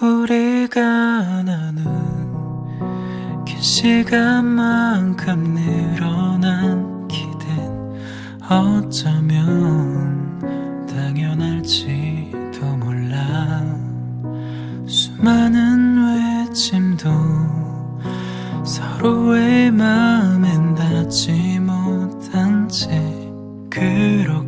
우리가 나눈 긴 시간만큼 늘어난 기댄 어쩌면 당연할지도 몰라. 수많은 외침도 서로의 마음엔 닿지 못한 채 그렇게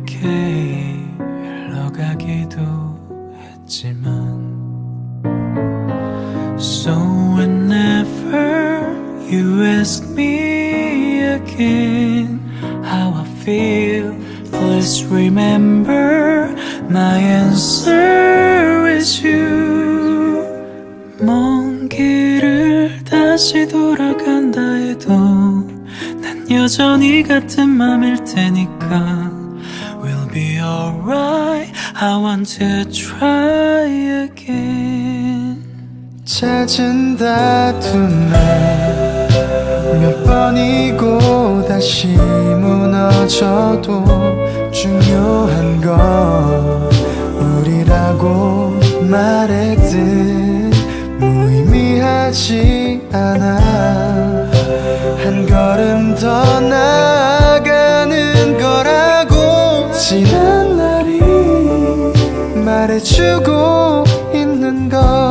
you ask me again how I feel, please remember my answer is you. 먼 길을 다시 돌아간다 해도 난 여전히 같은 맘일 테니까 We'll be alright. I want to try again. 잦은 다툼에 몇 번이고 다시 무너져도 중요한 건 우리라고 말했듯 무의미하지 않아. 한 걸음 더 나아가는 거라고 지난 날이 말해주고 있는 걸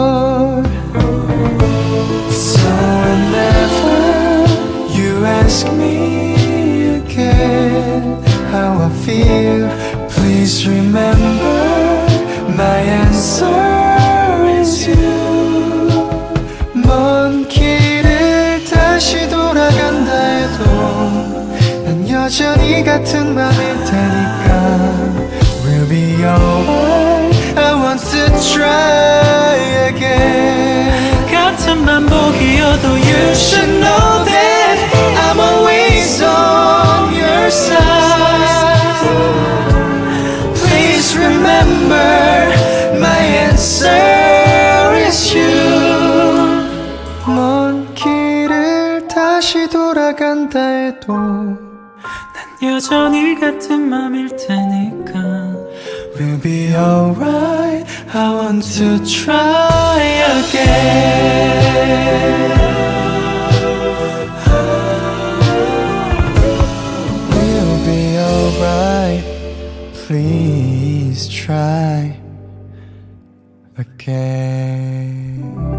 feel, please remember my answer is you. 먼 길을 다시 돌아간다 해도 난 여전히 같은 맘일 테니까 We'll be alright. I want to try again. 같은 반복이어도 you should 다시 돌아간다 해도 여전히 같은 맘일 테니까 We'll be alright. I want to try again. We'll be alright. Please try again.